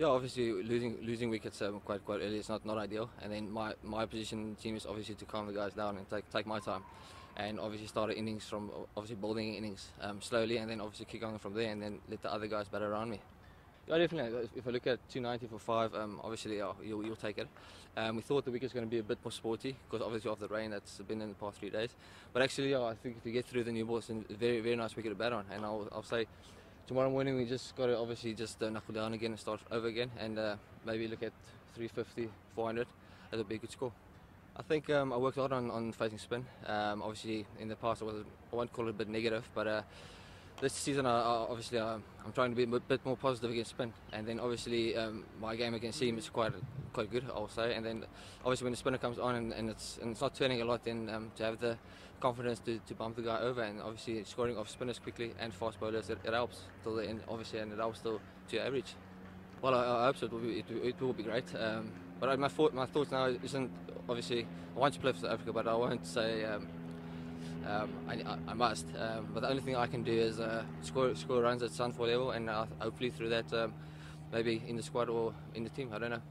Yeah, obviously losing losing wickets um, quite quite early is not, not ideal. And then my, my position in the team is obviously to calm the guys down and take take my time, and obviously start innings from obviously building innings um, slowly, and then obviously kick on from there, and then let the other guys bat around me. Yeah, definitely. If I look at 290 for five, um, obviously yeah, you'll, you'll take it. Um, we thought the wicket's going to be a bit more sporty because obviously of the rain that's been in the past three days. But actually, yeah, I think if you get through the new ball, it's a very very nice wicket to bat on, and I'll, I'll say tomorrow morning we just got to obviously just uh, knuckle down again and start over again and uh, maybe look at 350 400 that would be a good score. I think um, I worked lot on, on facing spin. Um, obviously in the past I, was, I won't call it a bit negative but uh, this season I, I obviously uh, I'm trying to be a bit more positive against spin. And then obviously um, my game against seam is quite quite good I'll say. And then obviously when the spinner comes on and, and it's and it's not turning a lot then um, to have the confidence to, to bump the guy over and obviously scoring off spinners quickly and fast bowlers it, it helps till the end obviously and it helps till to average. Well I, I hope so. It will be, it, it will be great. Um, but my thought my thoughts now isn't obviously I want to play for South Africa but I won't say um, I, I, must. Um, but the only thing I can do is uh, score score runs at Sunfoil level, and uh, hopefully through that, um, maybe in the squad or in the team. I don't know.